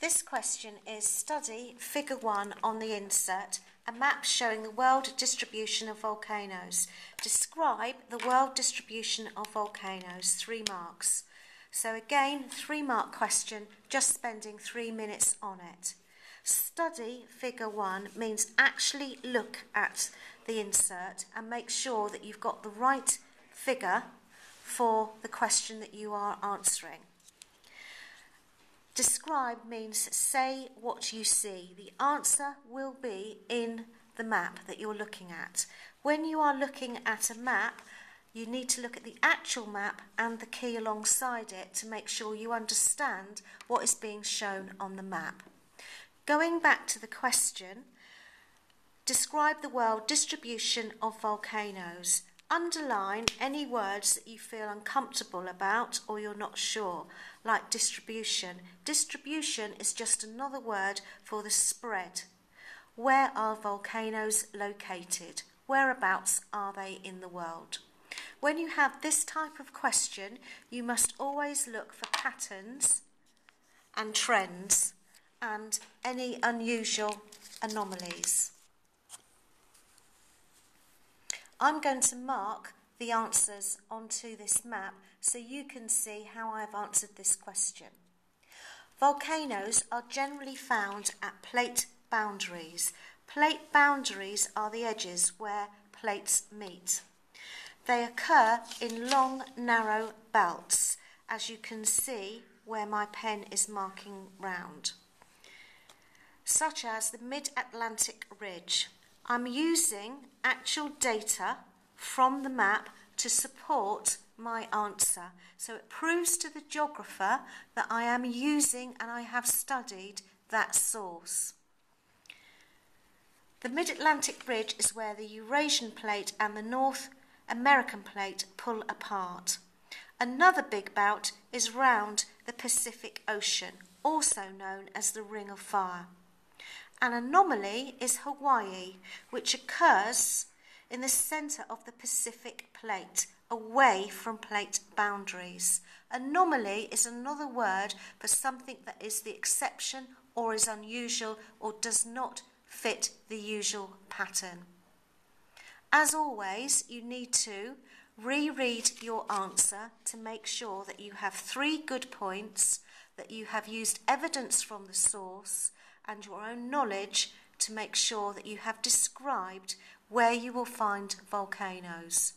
This question is study figure 1 on the insert, a map showing the world distribution of volcanoes. Describe the world distribution of volcanoes, 3 marks. So again, 3 mark question, just spending 3 minutes on it. Study figure 1 means actually look at the insert and make sure that you've got the right figure for the question that you are answering. Describe means say what you see. The answer will be in the map that you're looking at. When you are looking at a map, you need to look at the actual map and the key alongside it to make sure you understand what is being shown on the map. Going back to the question, describe the world distribution of volcanoes. Underline any words that you feel uncomfortable about or you're not sure, like distribution. Distribution is just another word for the spread. Where are volcanoes located? Whereabouts are they in the world? When you have this type of question, you must always look for patterns and trends and any unusual anomalies. I'm going to mark the answers onto this map so you can see how I've answered this question. Volcanoes are generally found at plate boundaries. Plate boundaries are the edges where plates meet. They occur in long, narrow belts, as you can see where my pen is marking round, such as the Mid Atlantic Ridge. I'm using actual data from the map to support my answer. So it proves to the geographer that I am using and I have studied that source. The Mid Atlantic Ridge is where the Eurasian plate and the North American plate pull apart. Another big bout is round the Pacific Ocean, also known as the Ring of Fire. An anomaly is Hawaii, which occurs in the centre of the Pacific plate, away from plate boundaries. Anomaly is another word for something that is the exception or is unusual or does not fit the usual pattern. As always, you need to reread your answer to make sure that you have three good points, that you have used evidence from the source, and your own knowledge to make sure that you have described where you will find volcanoes.